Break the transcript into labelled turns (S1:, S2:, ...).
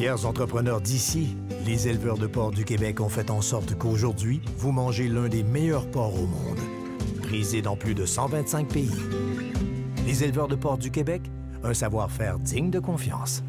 S1: Fiers entrepreneurs d'ici, les éleveurs de porcs du Québec ont fait en sorte qu'aujourd'hui, vous mangez l'un des meilleurs porcs au monde. Brisé dans plus de 125 pays. Les éleveurs de porcs du Québec, un savoir-faire digne de confiance.